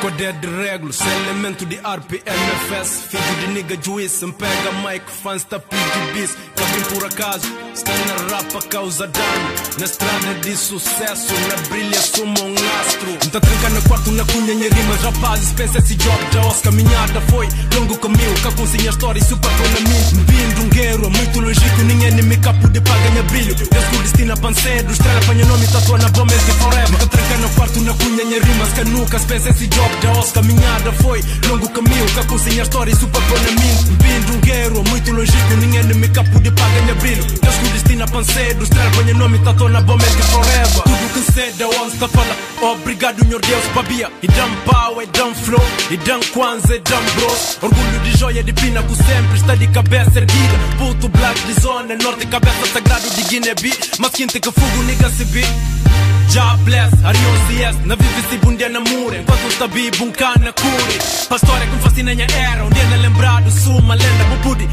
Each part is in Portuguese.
Codé de regulos, elemento de RPMFS Filho de nigga juiz, sem pega mic, fãs tá pedir bis Também por acaso, está na rapa causa dano Na estrada de sucesso, na brilha suma um astro. Tá tranca na quarto, na cunha, em rimas Rapazes, pensa esse job, já os caminhada foi. Longo caminho, cá cozinha história e com na mim Vindo um guerreiro, muito lógico, ninguém nem me capo de paga ganha brilho. Deus com destino pancedo, estrela apanha nome, tatua na bomba, de forever. Tá tranca na quarto, na cunha, em rimas Canucas, pensa esse job, já os caminhada foi Longo caminho, cá cozinha história e com na mim Vindo um guerreiro, muito lógico, ninguém nem me capo de paga ganha brilho. Deus com destino pancedo, estrela apanha nome, tatua na bomba, de forever Tudo que cede, onde está fala Obrigado, meu Deus, babia pau, e dão flow. Kwanza, e dão bros Orgulho de joia de pinaco sempre. Está de cabeça erguida. Puto black de zona norte, cabeça sagrado de Guiné-Bi Mas quem tem que fogo, nigga se bi Já bless, Arion CS Na vive se bundia na mura Enquanto está bibo, um cana curi A história que me fascina era. Um dia não lembrado, sou uma lenda Bubudi,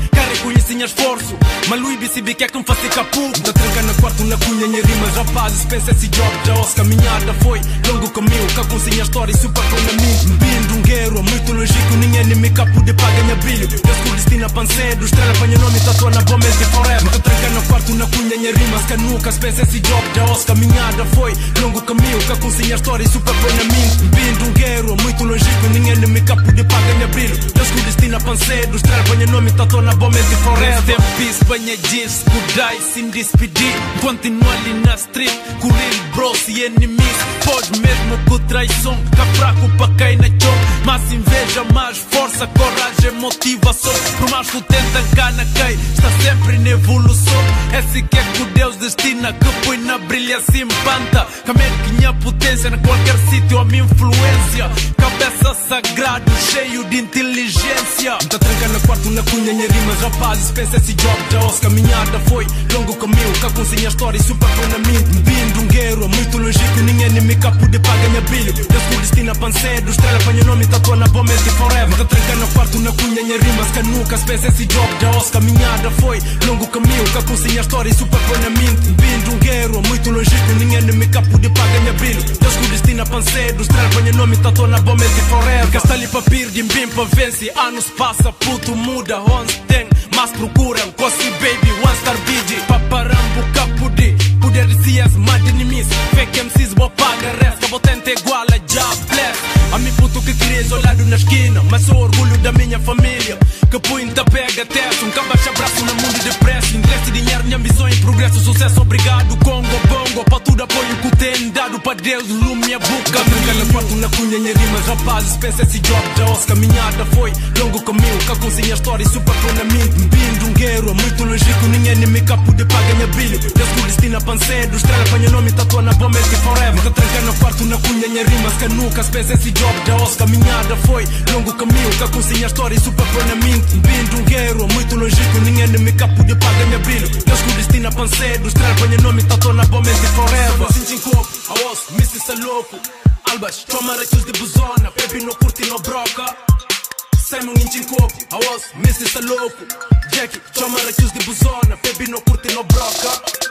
cara conheci esforço Louis BCB quer que me faça capuco. Da tranca na quarto, na cunha, minha rimas Rapazes, pensa esse job Já os caminhada foi longo caminho Cá cozinha história e super com mim Vindo guerreiro, muito lógico Ninguém nem me capo de paga ganha brilho Deus com destino pancedo Estrela apanha nome, tatua na bomba de forever. Da tranca na quarto, na cunha, minha rimas Canucas, pensa esse job Já os caminhada foi longo caminho Cá cozinha história e super com mim Vindo guerreiro, muito lógico Ninguém nem me capo de paga ganha brilho Deus com destino pancedo Estrela apanha nome, tatua na bomba de forever Rest in peace, banha jeans Kudai, sem despedir Continua ali na street Com real bros e enemies. Pode mesmo com traição Cá fraco pra cair na chão. Mas inveja, mais força Coragem, motivação. Por mais que tenta cana cai Está sempre na evolução. Esse que é que o Deus destina Que põe na brilha se empanta Caminho minha potência Na qualquer sítio a minha influência. Cabeça sagrado Cheio de inteligência Tá tranca na quarto, na cunha, minha rimas Rapazes, pensa esse job. Já os caminhada foi longo caminho. Cá cozinha história e super na mim Vindo um guerreiro, muito lógico Ninguém nem me capo de paga ganha brilho Deus com destino pancedo Estrela apanha nome, tatua na bomba de forever. Tá tranca na quarto, na cunha, minha rimas Canucas, pensa esse job. Já os caminhada foi longo caminho. Cá cozinha história e super na mim Vindo um guerreiro, muito lógico Ninguém nem me capo de paga ganha brilho Deus com destino pancedo Estrela apanha nome, tatua na bomba de forever. Castali pra pirde, bimpa vence Anos passa, puto muda Onde tem, mas procuram. Cossi baby, one star BG Paparambo, capudi. Poder de as mad enemies. Fake MCs, vou pagar res Que potente igual a job bless A mim puto que queria isolado na esquina Mas sou orgulho da minha família. Que punta pega teto Um cabaixa abraço no mundo depresso Interesse, dinheiro, minha ambição e progresso. Sucesso, obrigado, Congo, bongo. Pra tudo apoio que tem dado Pra Deus, lume minha boca Tranca na quarto, na cunha, minha rimas Rapazes, pensa esse job Já os caminhada foi longo caminho Cá cozinha história e super na mim. Vindo um guerreiro, muito lógico Ninguém nem me capo de paga ganha brilho. Deus com destino pancedo Estrela apanha nome, tatua na bomba de forever. Tá tranca na quarto, na cunha, minha rimas Canucas, pensa esse job Já os caminhada foi longo caminho Cá cozinha história e super na mim. Vindo um guerreiro, muito lógico Ninguém nem me capo de paga ganha brilho. Deus com destino pancedo Estrela apanha nome, tatua osso, Missy é louco Albas, toma rachos de buzona Baby no curti no broca Simon inchin copo, a osso, Missy é louco Jackie, toma rachos de buzona Baby no curti no broca